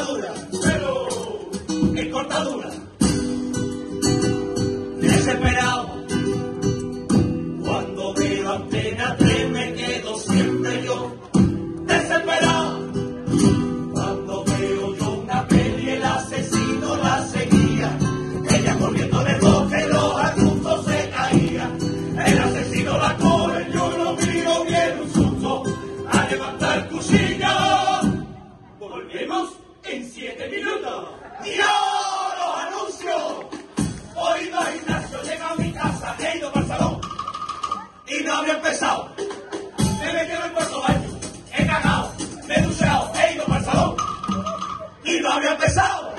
cortadura, pero cortadura. en siete minutos. ¡Dios los anuncios! Hoy va Ignacio, llega a mi casa, he ido para el salón y no había empezado. Me he metido en cuarto baño, he cagado, me he ducheado, he ido para el salón y no había empezado.